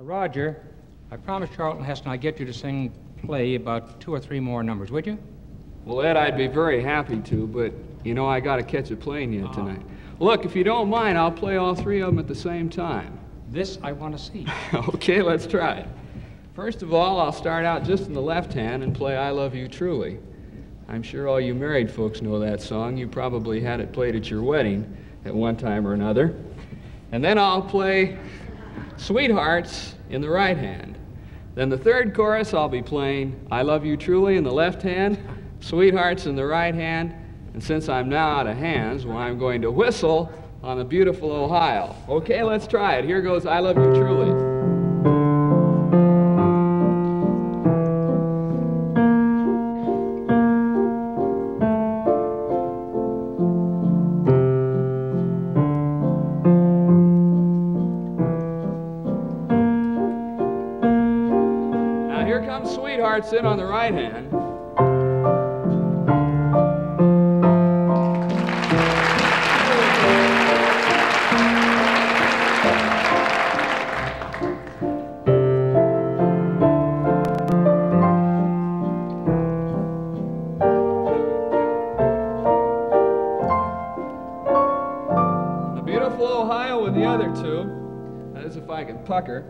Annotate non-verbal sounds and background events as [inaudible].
Roger, I promised Charlton Heston I'd get you to sing play about two or three more numbers, would you? Well, Ed, I'd be very happy to, but you know I got to catch a plane yet ah. tonight. Look, if you don't mind, I'll play all three of them at the same time. This I want to see. [laughs] okay, let's try it. First of all, I'll start out just in the left hand and play I Love You Truly. I'm sure all you married folks know that song. You probably had it played at your wedding at one time or another. And then I'll play Sweethearts in the right hand. Then the third chorus, I'll be playing I Love You Truly in the left hand, Sweethearts in the right hand, and since I'm now out of hands, well, I'm going to whistle on the beautiful Ohio. Okay, let's try it. Here goes I Love You Truly. Sweethearts in on the right hand. Beautiful Ohio with the other two. That is if I can pucker.